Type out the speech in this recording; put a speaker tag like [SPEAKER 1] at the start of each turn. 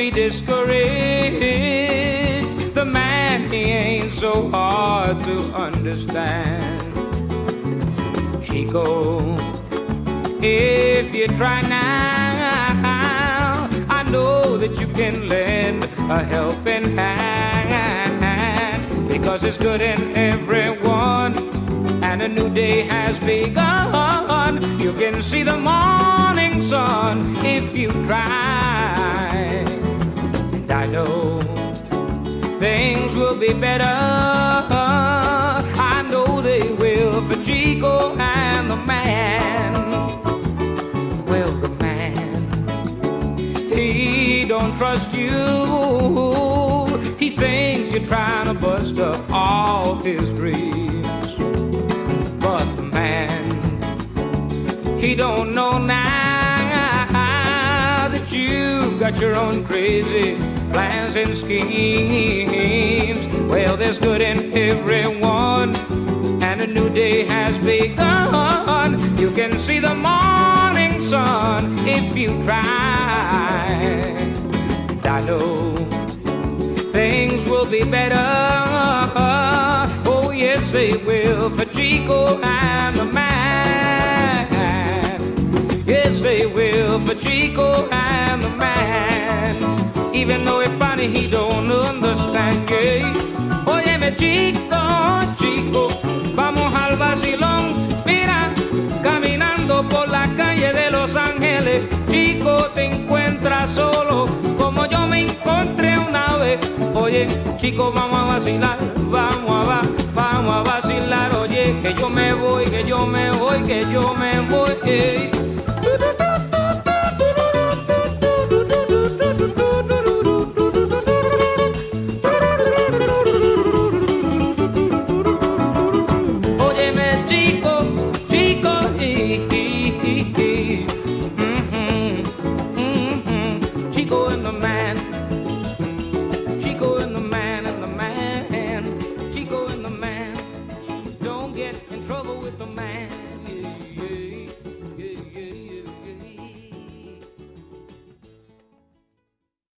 [SPEAKER 1] be discouraged. The man, he ain't so hard to understand. Chico, if you try now, I know that you can lend a helping hand because it's good in everyone and a new day has begun. You can see the morning sun if you try. And I know things will be better. I know they will for Chico and the man. Well, the man, he don't trust you. He thinks you're trying to bust up all his don't know now that you've got your own crazy plans and schemes. Well, there's good in everyone, and a new day has begun. You can see the morning sun if you try. And I know things will be better. Oh, yes, they will for Chico and the will for Chico and man. Even though it's funny, he don't understand, yeah. Óyeme, chico, chico, vamos al vacilón. Mira, caminando por la calle de Los Ángeles, chico, te encuentras solo, como yo me encontré una vez. Oye, chico, vamos a vacilar, vamos a va, vamos a vacilar. Oye, que yo me voy, que yo me voy, que yo me voy. in the man